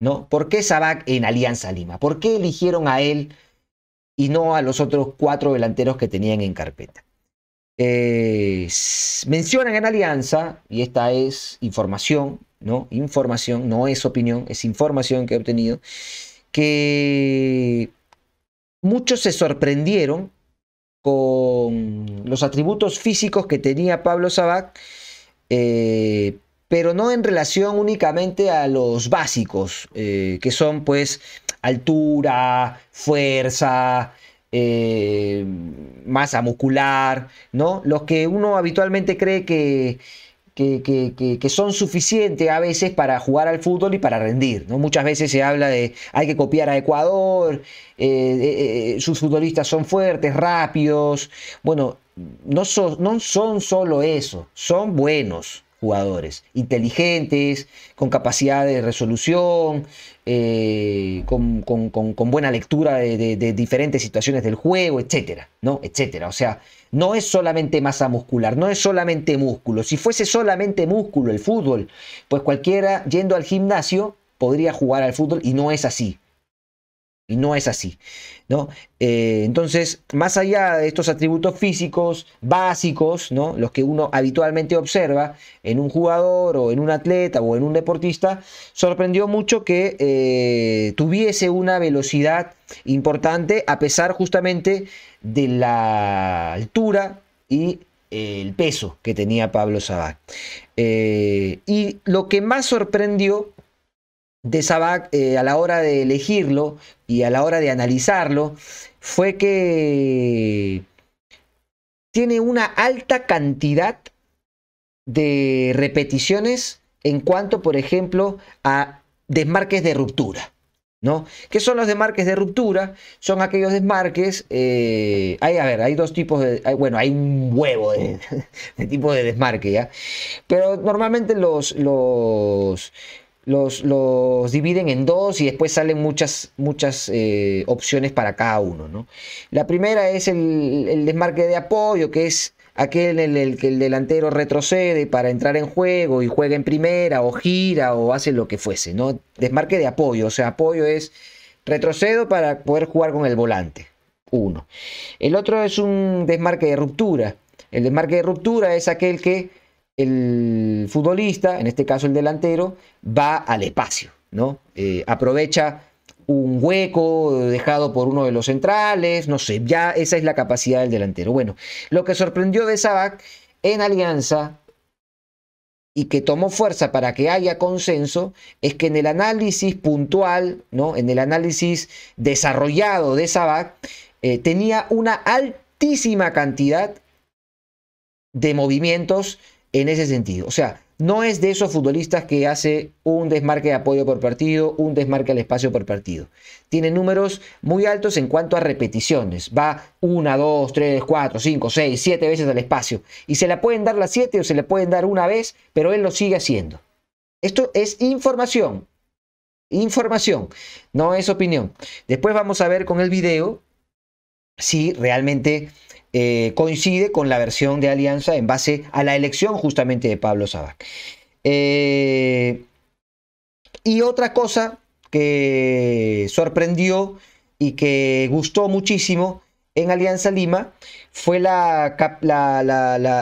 ¿no? ¿Por qué Sabac en Alianza Lima? ¿Por qué eligieron a él y no a los otros cuatro delanteros que tenían en carpeta? Eh, mencionan en Alianza, y esta es información, ¿no? Información, no es opinión, es información que he obtenido, que muchos se sorprendieron con los atributos físicos que tenía Pablo Sabac, eh, pero no en relación únicamente a los básicos, eh, que son pues altura, fuerza, eh, masa muscular, ¿no? Los que uno habitualmente cree que, que, son suficientes a veces para jugar al fútbol y para rendir. ¿no? Muchas veces se habla de hay que copiar a Ecuador, eh, sus futbolistas son fuertes, rápidos. Bueno, no, no son solo eso, son buenos jugadores, inteligentes, con capacidad de resolución, con, buena lectura de, de, diferentes situaciones del juego, etcétera, ¿no? Etcétera. O sea, no es solamente masa muscular, no es solamente músculo. Si fuese solamente músculo el fútbol, pues cualquiera yendo al gimnasio podría jugar al fútbol y no es así. Y no es así. ¿no? Eh, entonces, más allá de estos atributos físicos básicos, ¿no? los que uno habitualmente observa en un jugador o en un atleta o en un deportista, sorprendió mucho que eh, tuviese una velocidad importante a pesar justamente de la altura y el peso que tenía Pablo Sabac. Eh, y lo que más sorprendió de Sabac eh, a la hora de elegirlo y a la hora de analizarlo fue que tiene una alta cantidad de repeticiones en cuanto, por ejemplo, a desmarques de ruptura. ¿No? ¿Qué son los desmarques de ruptura? Son aquellos desmarques, eh, hay, a ver, hay dos tipos de, bueno, hay un huevo de, tipo de desmarque, ¿ya? Pero normalmente los, los, los, dividen en dos y después salen muchas, muchas eh, opciones para cada uno. ¿no? La primera es el, desmarque de apoyo, que es aquel en el, que el delantero retrocede para entrar en juego y juega en primera o gira o hace lo que fuese. ¿no? Desmarque de apoyo, o sea, apoyo es retrocedo para poder jugar con el volante. Uno. El otro es un desmarque de ruptura. El desmarque de ruptura es aquel que el futbolista, en este caso el delantero, va al espacio, ¿no? Eh, aprovecha un hueco dejado por uno de los centrales, no sé, ya esa es la capacidad del delantero. Bueno, lo que sorprendió de Sabac en Alianza y que tomó fuerza para que haya consenso es que en el análisis puntual, ¿no? en el análisis desarrollado de Sabac, eh, tenía una altísima cantidad de movimientos en ese sentido. O sea, no es de esos futbolistas que hace un desmarque de apoyo por partido, un desmarque al espacio por partido. Tiene números muy altos en cuanto a repeticiones. Va una, dos, tres, cuatro, cinco, seis, siete veces al espacio. Y se la pueden dar las siete o se le pueden dar una vez, pero él lo sigue haciendo. Esto es información. Información, no es opinión. Después vamos a ver con el video si realmente eh, coincide con la versión de Alianza en base a la elección justamente de Pablo Sabac. Eh, y otra cosa que sorprendió y que gustó muchísimo en Alianza Lima fue la,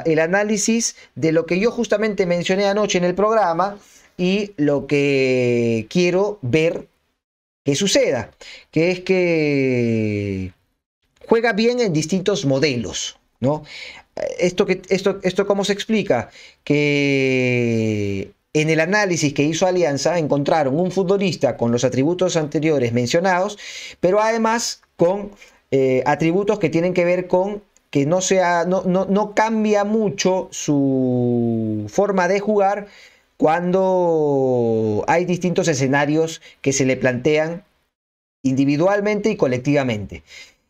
el análisis de lo que yo justamente mencioné anoche en el programa y lo que quiero ver que suceda, que es que juega bien en distintos modelos, ¿no? Esto, esto, esto cómo se explica? Que en el análisis que hizo Alianza encontraron un futbolista con los atributos anteriores mencionados, pero además con eh, atributos que tienen que ver con que no, sea, no, no, cambia mucho su forma de jugar cuando hay distintos escenarios que se le plantean individualmente y colectivamente.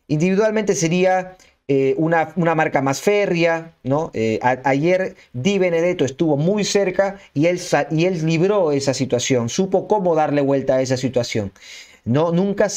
Individualmente sería eh, una, una, marca más férrea, ¿no? Eh, ayer Di Benedetto estuvo muy cerca y él, y él libró esa situación, supo cómo darle vuelta a esa situación. No, nunca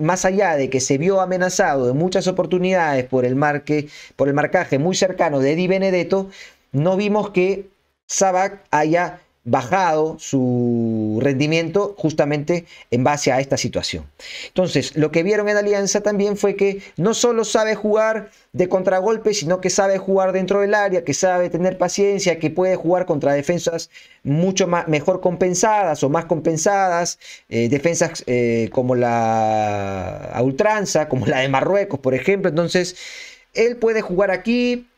más allá de que se vio amenazado de muchas oportunidades por el, marque, por el marcaje muy cercano de Di Benedetto, no vimos que Sabac haya bajado su rendimiento justamente en base a esta situación. Entonces, lo que vieron en Alianza también fue que no solo sabe jugar de contragolpe, sino que sabe jugar dentro del área, que sabe tener paciencia, que puede jugar contra defensas mucho más, mejor compensadas o más compensadas, eh, defensas eh, como la ultranza, como la de Marruecos, por ejemplo. Entonces, él puede jugar aquí,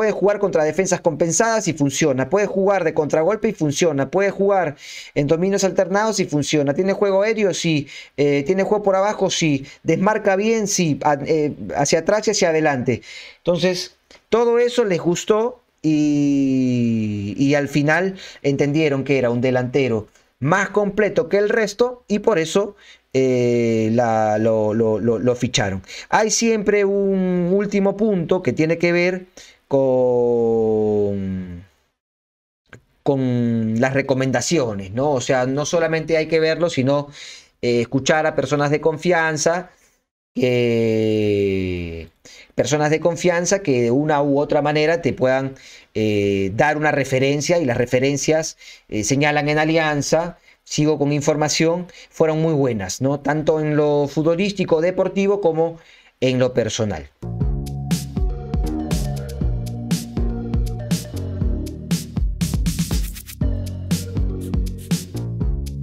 Puede jugar contra defensas compensadas y funciona. Puede jugar de contragolpe y funciona. Puede jugar en dominios alternados y funciona. Tiene juego aéreo, sí. Eh, tiene juego por abajo, sí. Desmarca bien, sí. Eh, hacia atrás y hacia adelante. Entonces, todo eso les gustó y, al final entendieron que era un delantero más completo que el resto y por eso eh, lo, lo, ficharon. Hay siempre un último punto que tiene que ver con, con las recomendaciones, ¿no? O sea, no solamente hay que verlo, sino eh, escuchar a personas de confianza, personas de confianza que de una u otra manera te puedan eh, dar una referencia y las referencias eh, señalan en alianza sigo con información, fueron muy buenas, ¿no? Tanto en lo futbolístico, deportivo, como en lo personal.